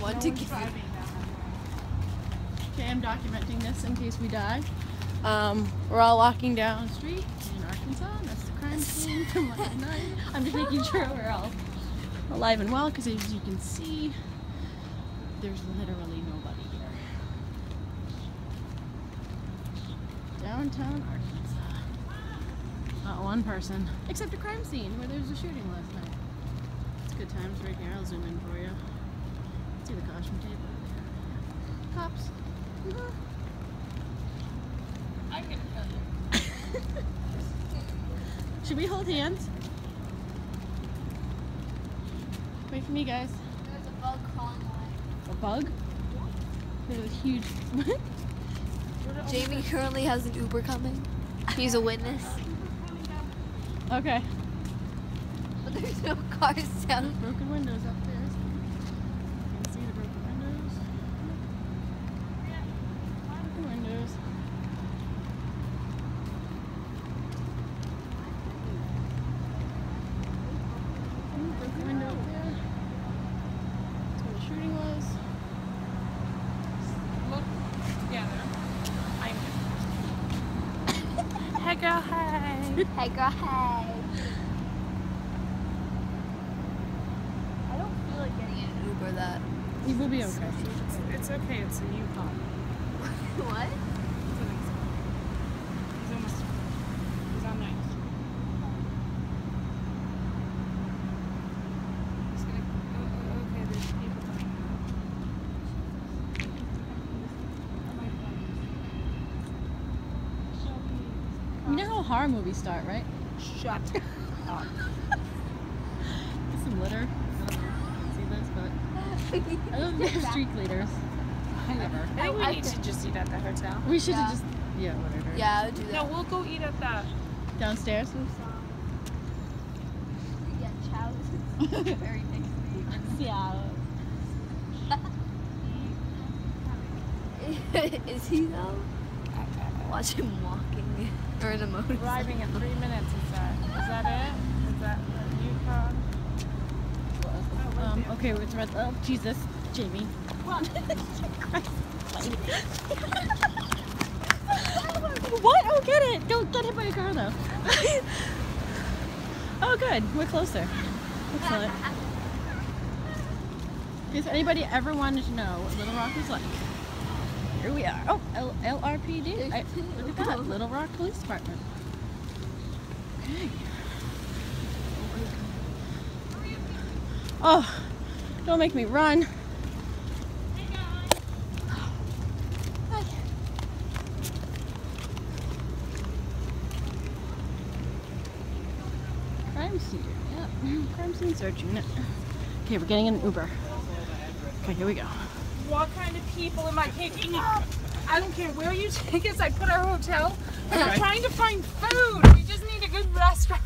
want to give. Okay, I'm documenting this in case we die. Um, we're all walking down the street in Arkansas. That's the crime scene from last night. I'm just making sure we're all alive and well because as you can see, there's literally nobody here. Downtown Arkansas. Not one person. Except a crime scene where there was a shooting last night. It's good times right here. I'll zoom in for you. See the caution tape over there. Cops. I'm gonna kill you. Should we hold hands? Wait for me, guys. There's a bug crawling away. A bug? There's a huge. Jamie currently has an Uber coming. He's a witness. okay. But there's no cars down. Broken windows up there. You can see the broken windows. Broken windows. Ooh, Broken window up there. That's where the shooting was. Look, yeah, I'm. hey girl, hey. Hey girl, hey. I don't feel like getting an Uber that. He will be okay. It's, it's okay. It's a Yukon. What? He's almost. He's on nice. He's gonna. Oh, oh, okay, there's people coming You know how horror movies start, right? Shut up. Get some litter. I don't know. See this, but I love the street leaders. Ever. I think we I need think- to just eat at the hotel. We should have Yeah. just yeah, whatever. Yeah, I would do that. No, we'll go eat at that. Downstairs. Yeah, chow. Very tasty. Yeah. Is he though? Watch him walking or in a motorcycle. Arriving in three minutes. Is that? Is that it? Is that the Yukon? Oh, Um, okay, it's red. Oh, Jesus, Jamie. what? Oh, get it! Don't get hit by a car though. oh, good. We're closer. Excellent. If anybody ever wanted to know what Little Rock is like, here we are. Oh, L- LRPD. I, look at that. Little Rock Police Department. Okay. Oh, don't make me run. Crime scene. Yeah, crime scene search unit. Okay, we're getting an Uber. Okay, here we go. What kind of people am I picking up? I don't care where you take us. I put our hotel. And I'm Okay. trying to find food. We just need a good restaurant.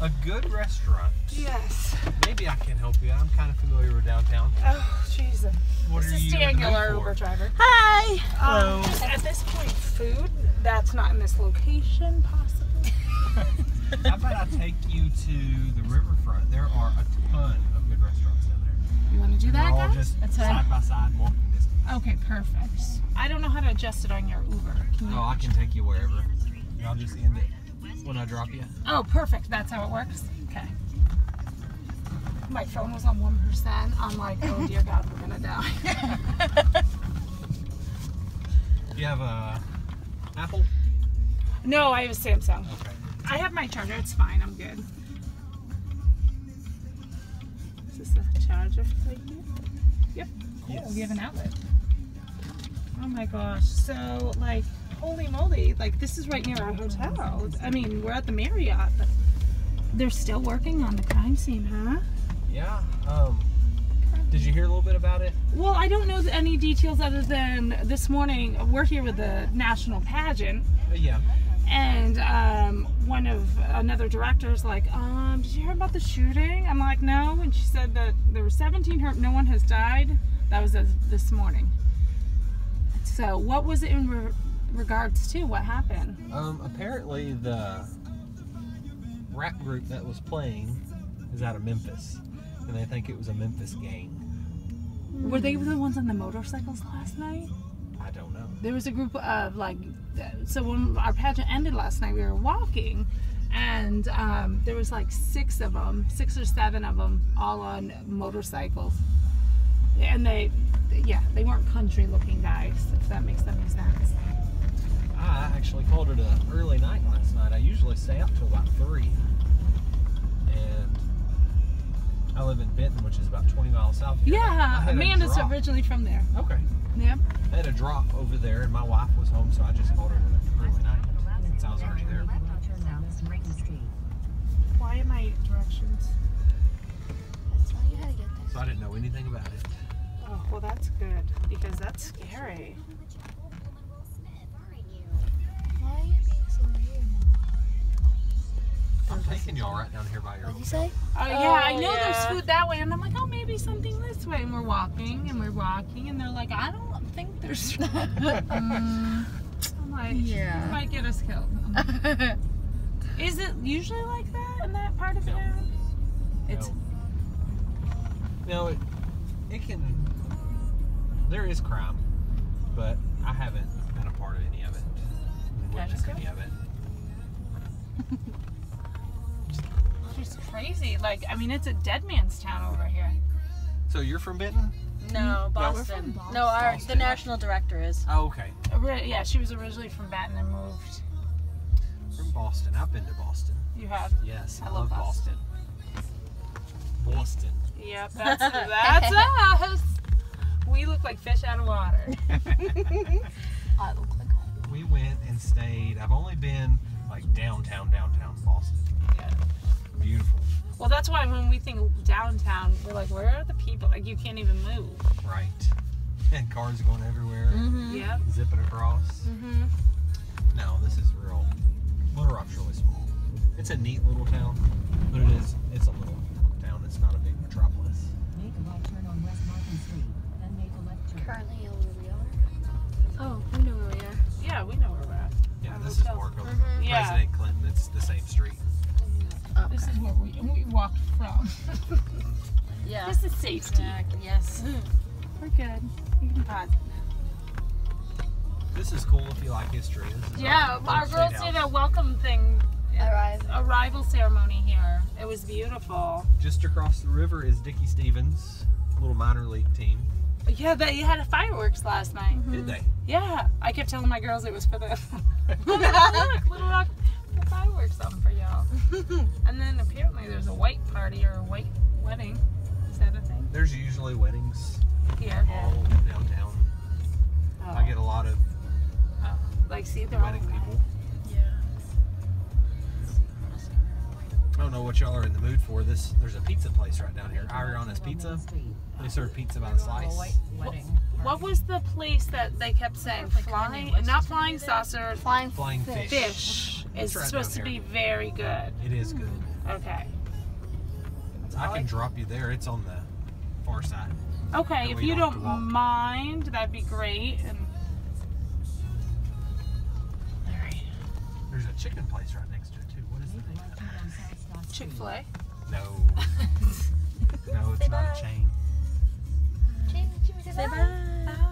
A good restaurant. Yes. Maybe I can help you. I'm kind of familiar with downtown. Oh, Jesus. What This are is you in the Daniel, our? Uber driver. Hi. Hello. Um, at this point, food that's not in this location, possibly. How about I take you to the riverfront? There are a ton of good restaurants down there. You want to do that, all guys? just That's side by side walking distance. Okay, perfect. I don't know how to adjust it on your Uber. Can you? Oh, I can take you wherever. And I'll just end it when I drop you. Oh, perfect. That's how it works. Okay. My phone was on one percent. I'm like, oh dear God, we're gonna die. You have a Apple? no, I have a Samsung. Okay. I have my charger. It's fine. I'm good. Is this the charger right here? Yep. Cool. Yes. We have an outlet. Oh my gosh. So like, holy moly! Like this is right near our hotel. I mean, we're at the Marriott, but they're still working on the crime scene, huh? Yeah. Um, did you hear a little bit about it? Well, I don't know any details other than this morning we're here with the national pageant, Uh, yeah. And um, one of another director's like, um, "Did you hear about the shooting?" I'm like, "No," and she said that there were 17 hurt, no one has died. That was as, this morning. So, what was it in re- regards to? What happened? Um, apparently the rap group that was playing is out of Memphis, and they think it was a Memphis gang. Were they the ones on the motorcycles last night? I don't know. There was a group of like, so when our pageant ended last night, we were walking, and um, there was like six of them, six or seven of them, all on motorcycles, and they, yeah, they weren't country-looking guys. If that makes any sense. I actually called it a early night last night. I usually stay up till about three, and I live in Benton, which is about 20 miles south. Here. Yeah, Amanda's originally from there. Okay. Yep. I had a drop over there, and my wife was home, so I just called it an early night since I was already there. Why am I directions? That's why you had to get there. So I didn't know anything about it. Oh, well, that's good because that's scary. Why are you being so weird? I'm taking y'all right down here by your What'd you say? Oh, oh, yeah, I Oh, know yeah. there's food that way, and I'm like, oh, maybe something this way. And we're walking and we're walking, and they're like, I don't think there's food. I'm like, Yeah. might get us killed. Is it usually like that in that part of No. town? It's No, it, it can. There is crime, but I haven't been a part of any of it. Witnessed any of it. Just crazy. Like, I mean, it's a dead man's town over here. So you're from Benton? No, we're Boston. No, our the national director is. Oh, okay. Yeah, she was originally from Benton and moved. From Boston. I've been to Boston. You have. Yes, I I, love love Boston. Boston. Yep, that's that's us. We look like fish out of water. I look like We went and stayed. I've only been that's why when we think downtown, we're like, where are the people? Like, you can't even move. Right. And cars going everywhere, Mm-hmm. Yep. zipping across. Mm-hmm. No, this is real. Little Rock's really small. It's a neat little town, but it is. It's a little town. It's not a big metropolis. Make a right turn on West Markham Street, then make a left turn. currently where we are. Oh, we know where we are. Yeah, we know where we're at. Yeah, Our this is hotel. Markham. Mhm. Yeah. President Clinton. It's the same street. This is where we, we walked from. Yeah. this is safety. Yeah, yes. We're good. You can pause. This is cool if you like history. This is Yeah, our, our old girls did a welcome thing, Arrived. arrival ceremony here. It was beautiful. Just across the river is Dickey Stephens, little minor league team. Yeah, they had a fireworks last night. Did they? Yeah, I kept telling my girls it was for the look, Little Rock put fireworks for y'all. and then apparently there's a white party or a white wedding. Is that a thing? There's usually weddings Here. all downtown. I get a lot of uh, like see they're all wedding white. people. I don't know what y'all are in the mood for. This there's a pizza place right down here, Iriana's Pizza. They serve pizza by the slice. What was the place that they kept saying flying not flying saucer Flying, Flying fish. fish. Fish It's right supposed to be very good. It is good. Okay. I can drop you there. It's on the far side. Okay, if you you don't don't mind, that'd be great. And Alright. There's a chicken place right next to it too. What is the name? of it? Chick-fil-A. No. no, it's not a chain. Jimmy, Jimmy, say bye.